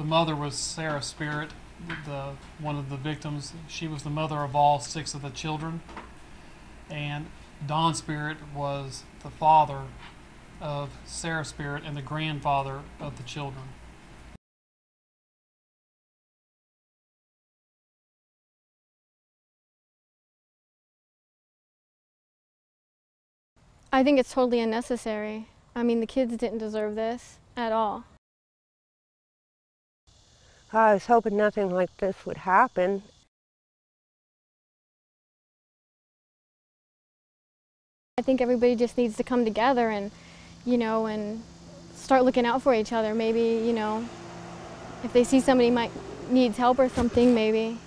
the mother was Sarah Spirit, the one of the victims. She was the mother of all six of the children, and Don Spirit was the father of Sarah Spirit and the grandfather of the children. I think it's totally unnecessary. I mean, the kids didn't deserve this at all. I was hoping nothing like this would happen. I think everybody just needs to come together and, you know, and start looking out for each other. Maybe, you know, if they see somebody might needs help or something, maybe